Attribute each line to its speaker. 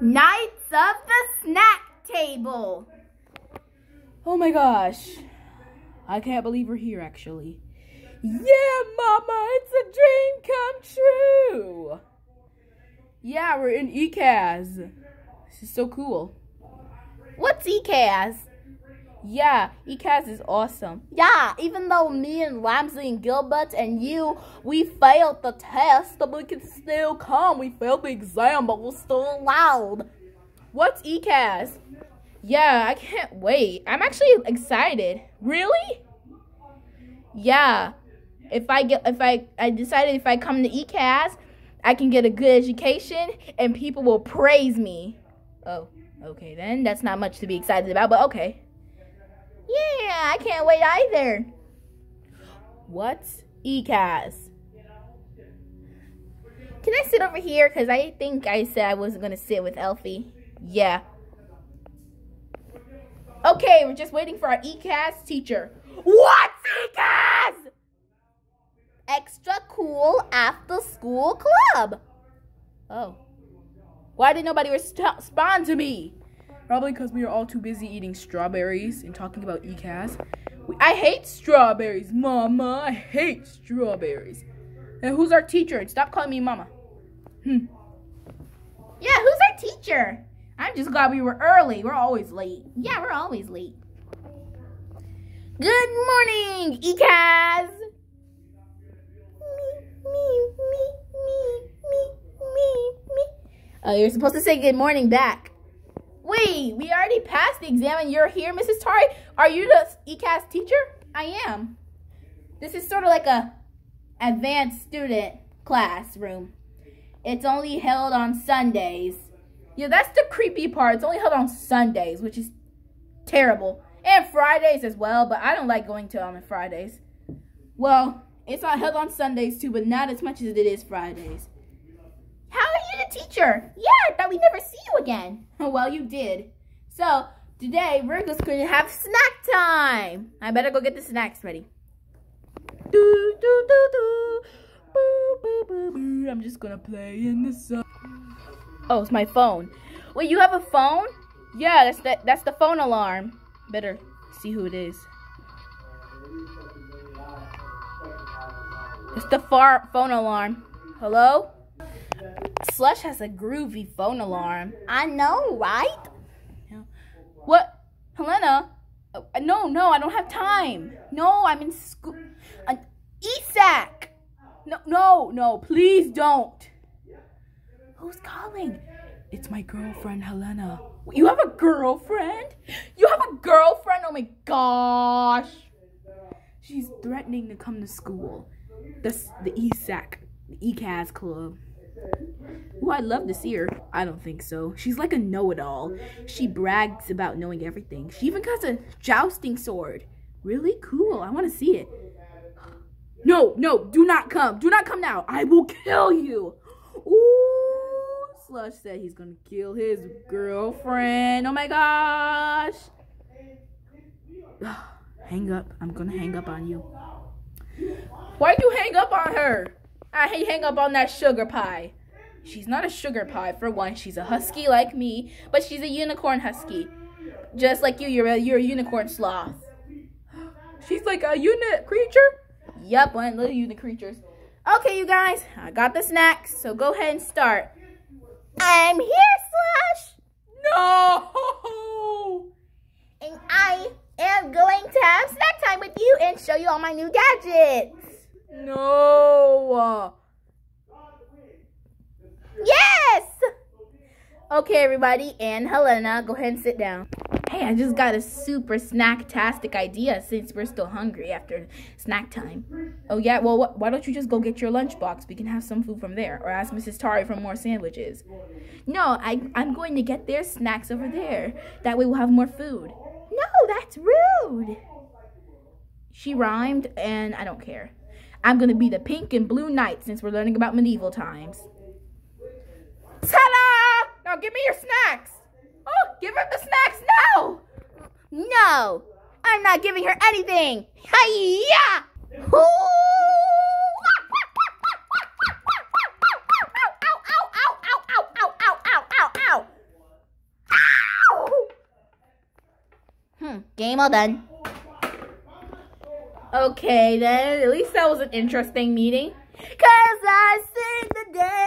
Speaker 1: Knights of the Snack Table.
Speaker 2: Oh my gosh. I can't believe we're here actually. Yeah, Mama, it's a dream come true. Yeah, we're in ECAS. This is so cool.
Speaker 1: What's ECAS?
Speaker 2: Yeah, ECAS is awesome.
Speaker 1: Yeah, even though me and Ramsey and Gilbert and you, we failed the test, but we can still come. We failed the exam, but we're still allowed.
Speaker 2: What's ECAS? Yeah, I can't wait. I'm actually excited. Really? Yeah. If I get if I I decided if I come to ECAS, I can get a good education and people will praise me. Oh, okay then. That's not much to be excited about, but okay.
Speaker 1: Yeah, I can't wait either.
Speaker 2: What's ECAS?
Speaker 1: Can I sit over here? Because I think I said I wasn't going to sit with Elfie.
Speaker 2: Yeah. Okay, we're just waiting for our ECAS teacher.
Speaker 1: What's ECAS? Extra cool after school club.
Speaker 2: Oh. Why did nobody respond to me? Probably because we are all too busy eating strawberries and talking about ECAS. I hate strawberries, Mama. I hate strawberries. And who's our teacher? Stop calling me Mama.
Speaker 1: Hmm. Yeah, who's our teacher?
Speaker 2: I'm just glad we were early. We're always late.
Speaker 1: Yeah, we're always late. Good morning, ECAS. Me, me, me, me, me, me. Oh, you're supposed to say good morning back.
Speaker 2: We already passed the exam and you're here, Mrs. Tari? Are you the ECAS teacher?
Speaker 1: I am. This is sort of like a advanced student classroom. It's only held on Sundays.
Speaker 2: Yeah, that's the creepy part. It's only held on Sundays, which is terrible. And Fridays as well, but I don't like going to them on Fridays. Well, it's not held on Sundays too, but not as much as it is Fridays.
Speaker 1: How are you the teacher? Yeah, I thought we'd never see you again.
Speaker 2: well, you did. So, today we're just going to have snack time. I better go get the snacks ready. Do, do, do, do. Boo, boo, boo, boo. I'm just going to play in the sun. Oh, it's my phone. Wait, you have a phone? Yeah, that's the, that's the phone alarm. Better see who it is. It's the far phone alarm. Hello? Slush has a groovy phone alarm.
Speaker 1: I know, right?
Speaker 2: What? Helena? Uh, no, no, I don't have time. No, I'm in school. Uh, ESAC! No, no, no, please don't. Who's calling? It's my girlfriend, Helena. You have a girlfriend? You have a girlfriend? Oh my gosh. She's threatening to come to school. The, the ESAC, the ECAS club. Ooh, I'd love to see her. I don't think so. She's like a know-it-all. She brags about knowing everything. She even got a jousting sword. Really cool. I want to see it. No, no, do not come. Do not come now. I will kill you. Ooh, Slush said he's going to kill his girlfriend. Oh my gosh. hang up. I'm going to hang up on you. Why'd you hang up on her? I hate hang up on that sugar pie. She's not a sugar pie, for one. She's a husky like me, but she's a unicorn husky. Just like you, you're a, you're a unicorn sloth. She's like a unit creature? Yep, one of the unit creatures. Okay, you guys, I got the snacks, so go ahead and start.
Speaker 1: I'm here, Slush!
Speaker 2: No!
Speaker 1: And I am going to have snack time with you and show you all my new gadgets.
Speaker 2: No!
Speaker 1: Yes!
Speaker 2: Okay, everybody, and Helena, go ahead and sit down. Hey, I just got a super snack-tastic idea since we're still hungry after snack time. Oh, yeah? Well, wh why don't you just go get your lunchbox? We can have some food from there. Or ask Mrs. Tari for more sandwiches. No, I, I'm going to get their snacks over there. That way we'll have more food.
Speaker 1: No, that's rude.
Speaker 2: She rhymed, and I don't care. I'm going to be the pink and blue knight since we're learning about medieval times. Ta-da! Now give me your snacks. Oh, give her the snacks now.
Speaker 1: No, I'm not giving her anything. Hi-ya! Hmm, game all done.
Speaker 2: Okay, then. At least that was an interesting meeting.
Speaker 1: Cause I the day.